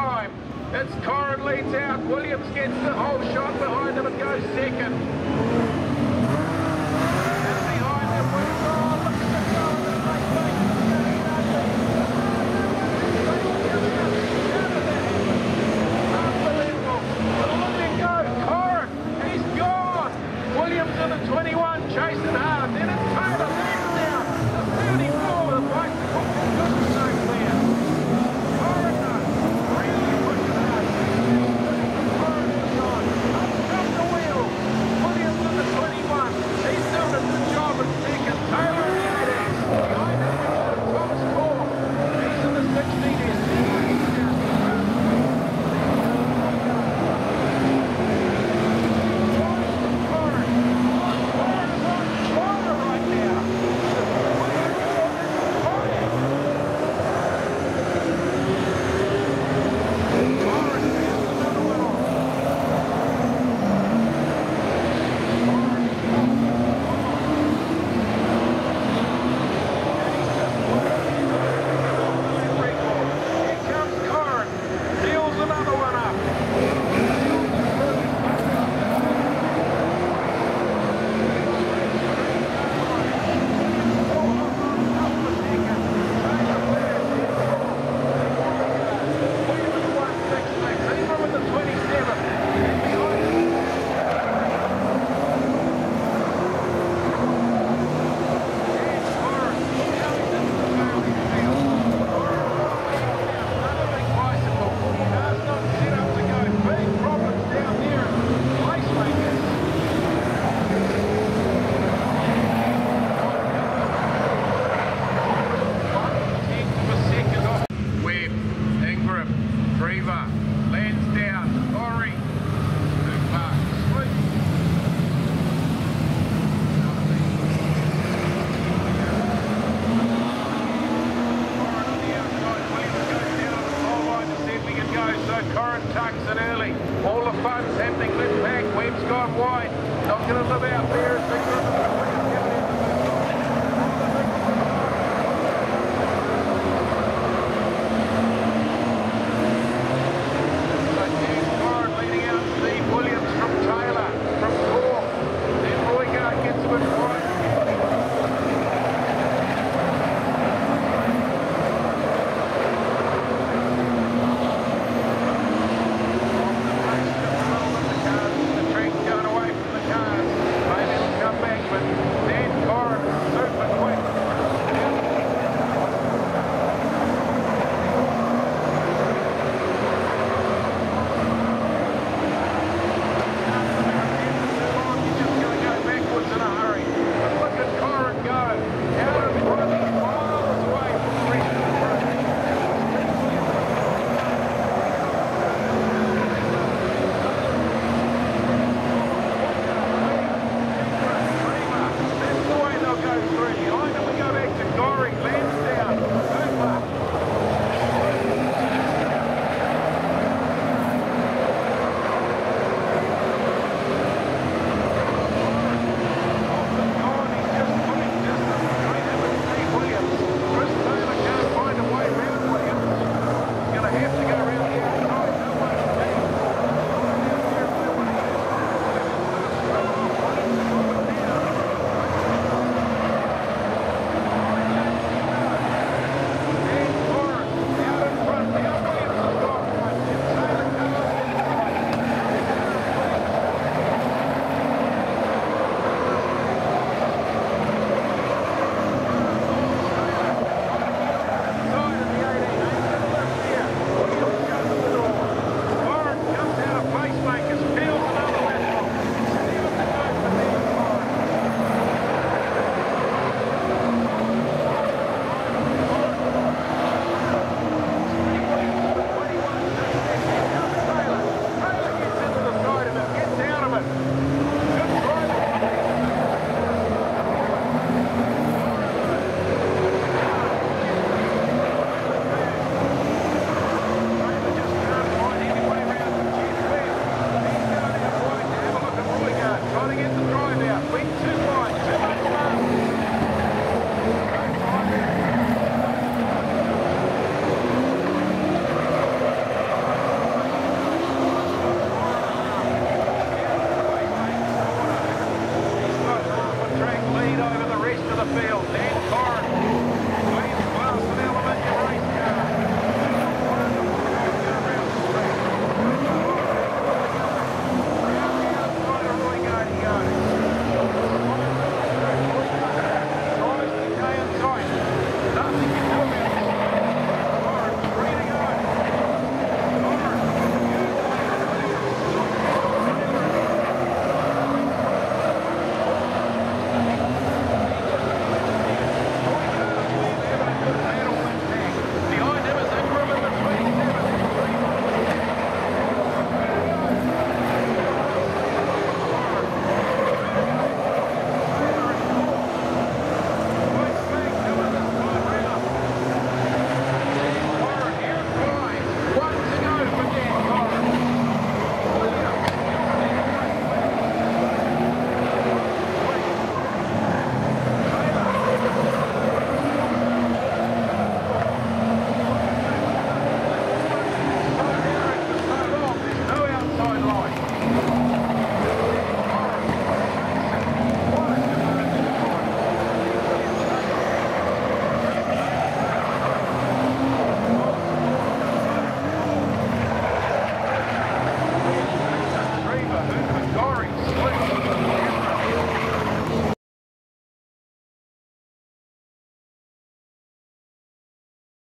time. It's Corrin leads out. Williams gets the whole shot behind him and goes second. And behind him,